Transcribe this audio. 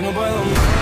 no puedo más